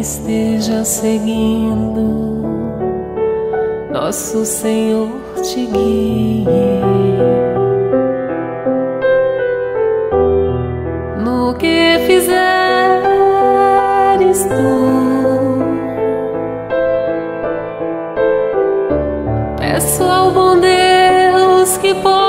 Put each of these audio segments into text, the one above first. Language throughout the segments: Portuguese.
esteja seguindo, nosso Senhor te guie. No que fizer. Peço ao bom Deus que possa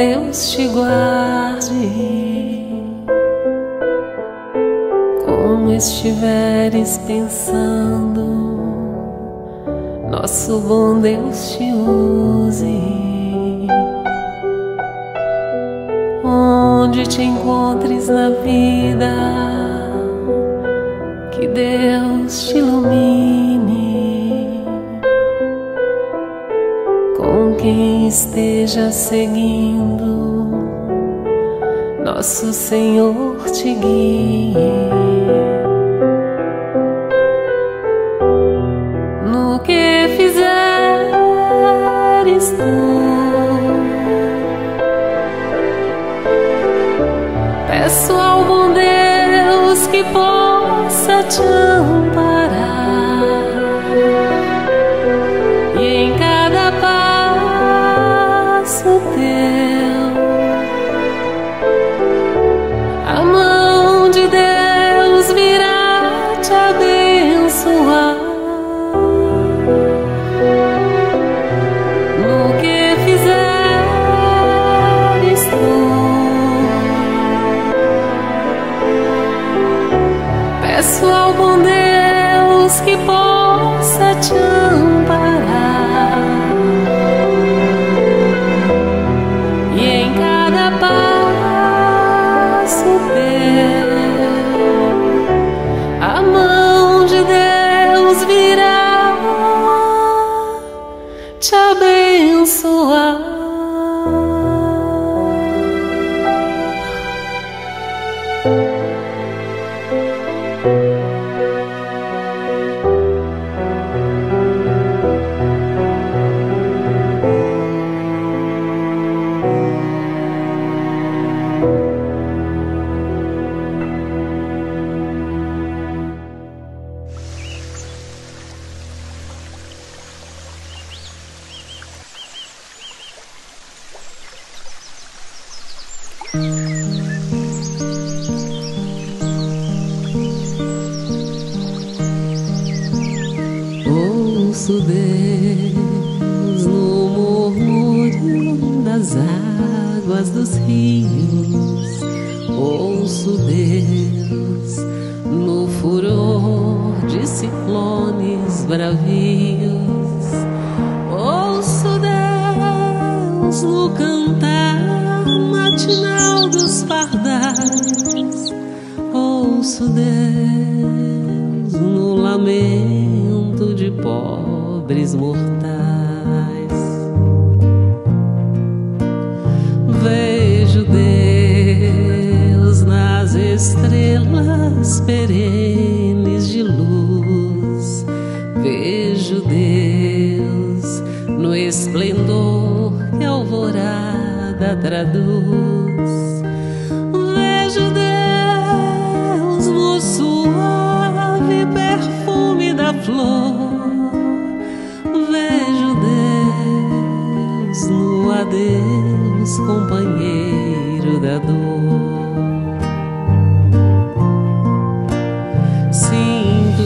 Deus te guarde. Como estiveres pensando, nosso bom Deus te use. Onde te encontres na vida, que Deus te ilumine. Quem esteja seguindo. Nosso Senhor te guie. No que fizeres tu, peço ao bom Deus que possa te amparar Peço ao bom Deus que possa. Ouço Deus no murmúrio das águas dos rios. Ouço Deus no furor de ciclones bravios nosso Deus no lamento de pobres mortais. Vejo Deus nas estrelas perenes de luz. Vejo Deus no esplendor que a alvorada traduz flor. Vejo Deus no adeus, companheiro da dor. Sinto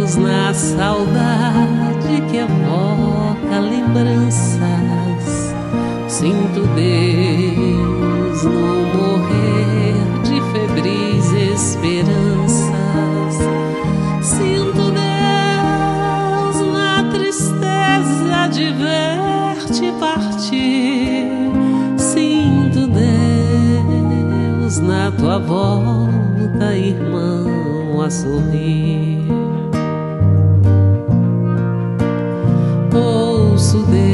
Deus na saudade que evoca lembranças. Sinto Deus no de ver-te partir. Sinto Deus na tua volta, irmão, a sorrir. Ouço Deus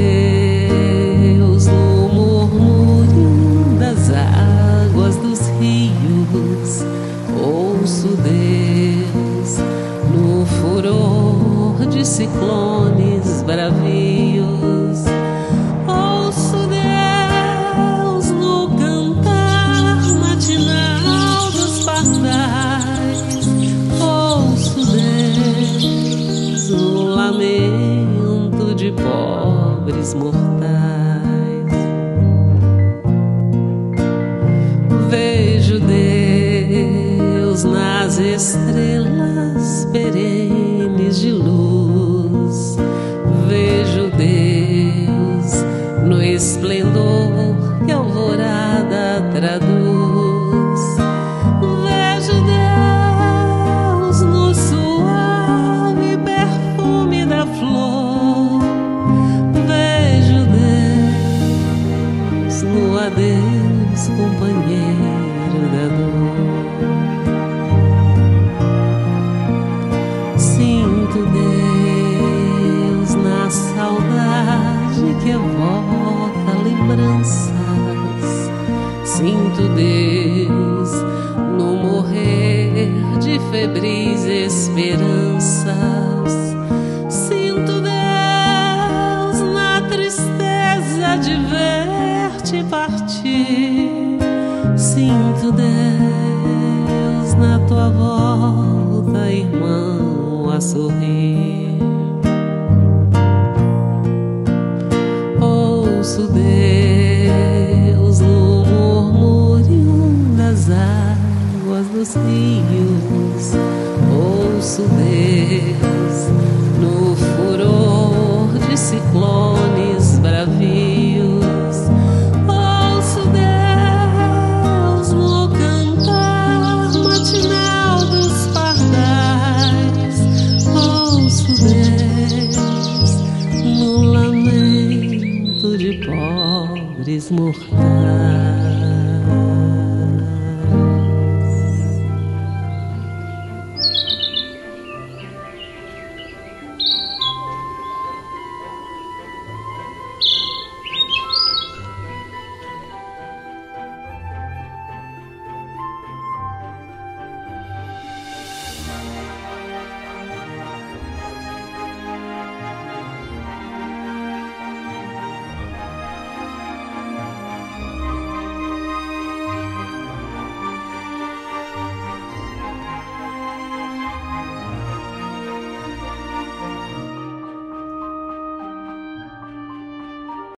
Nas estrelas perenes de luz. Febris esperanças. Sinto Deus na tristeza de ver-te partir. Sinto Deus na tua volta, irmão, a sorrir. Ouço Deus no